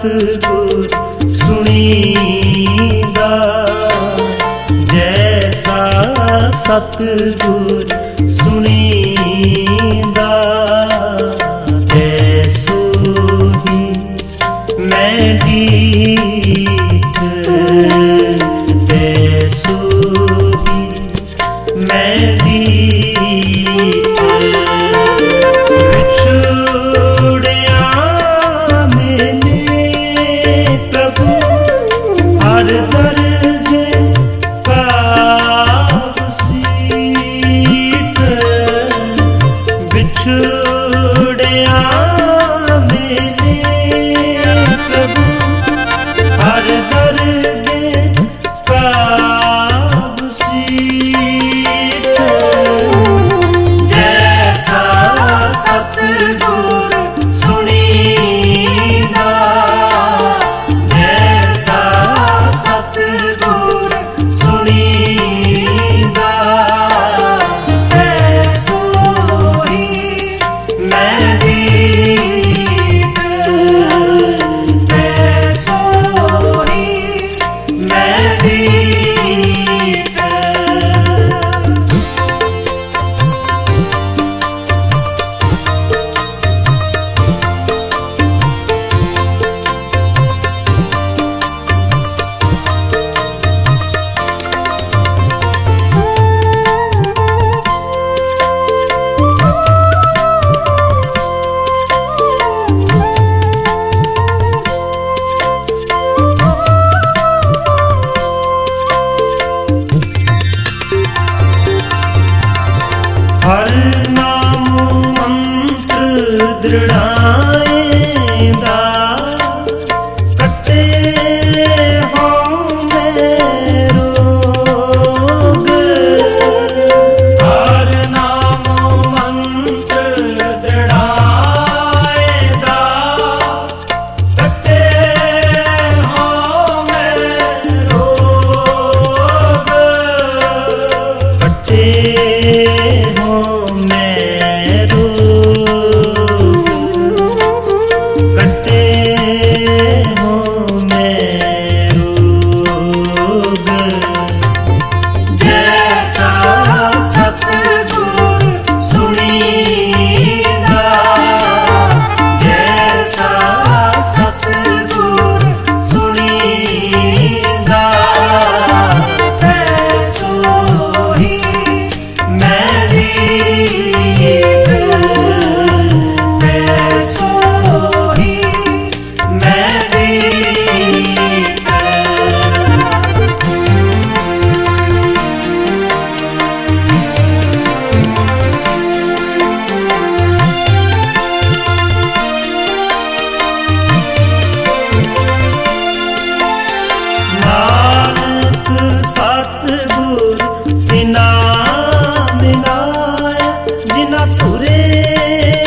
सतगुर सुनीदा जैसा सुनीदा ver